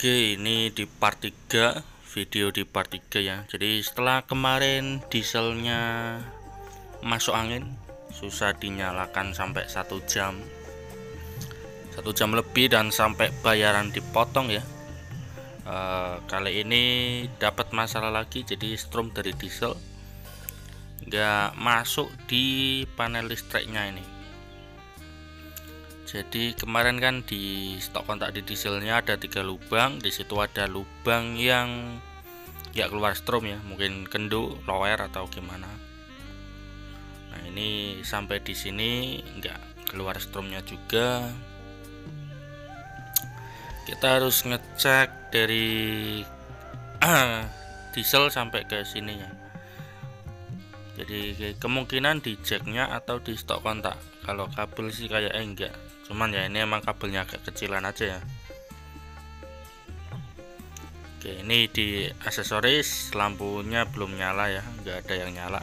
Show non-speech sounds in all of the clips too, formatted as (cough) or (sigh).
Oke, ini di part 3, video di part 3 ya. Jadi setelah kemarin dieselnya masuk angin, susah dinyalakan sampai satu jam satu jam lebih dan sampai bayaran dipotong ya. E, kali ini dapat masalah lagi jadi strom dari diesel. Nggak masuk di panel listriknya ini. Jadi kemarin kan di stok kontak di dieselnya ada tiga lubang di situ ada lubang yang nggak keluar strom ya mungkin kendu lower atau gimana. Nah ini sampai di sini nggak keluar stromnya juga kita harus ngecek dari (clears throat) diesel sampai ke sini ya jadi kemungkinan di jacknya atau di stok kontak. Kalau kabel sih kayak eh, enggak. Cuman ya ini emang kabelnya agak kecilan aja ya. Oke ini di aksesoris lampunya belum nyala ya. Enggak ada yang nyala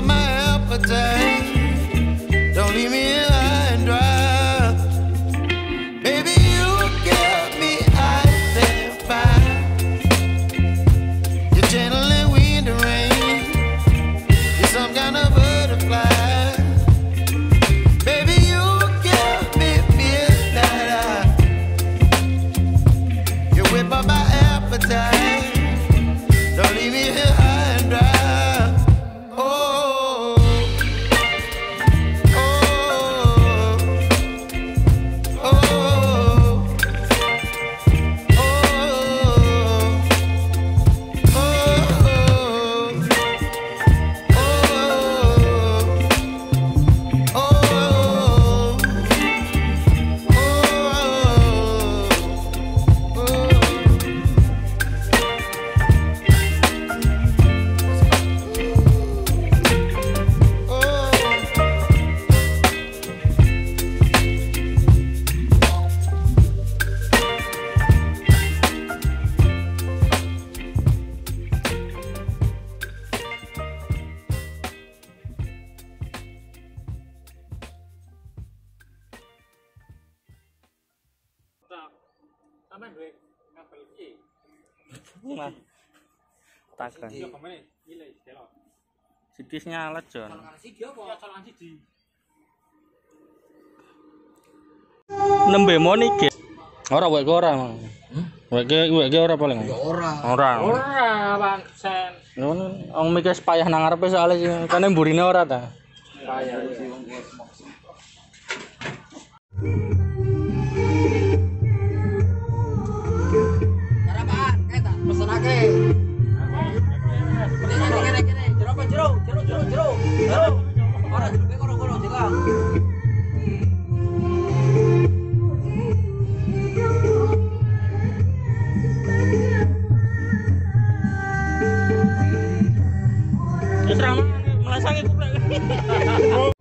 my appetite. Nah, takkan. Sidis nyalet John. Nembe moni ge. Ora wek ora mang. Wek wek ora paling. Ya ora. Ora. Ora pancen. Ngono wong mikir payah nang arepe soalé kene mburine ora ta. Payah. Terus ramah iya. melasangi (laughs)